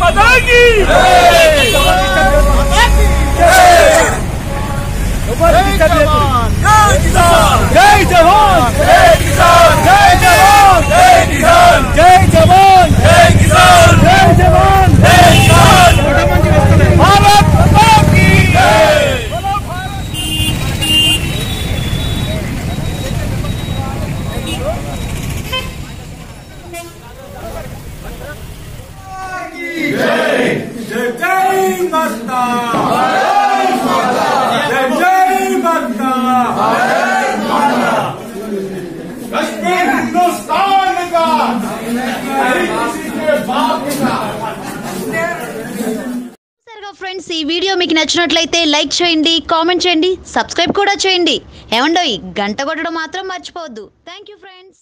Padangue! जय जय माता जय जय माता कश्मीर हिंदुस्तान का नहीं किसी के बाप का సరిగా ఫ్రెండ్స్ ఈ వీడియో మీకు నచ్చినట్లయితే లైక్ చేయండి కామెంట్ చేయండి సబ్స్క్రైబ్ కూడా చేయండి ఏమండోయ్ గంట కొట్టడం మాత్రం మర్చిపోవద్దు థ్యాంక్ యూ ఫ్రెండ్స్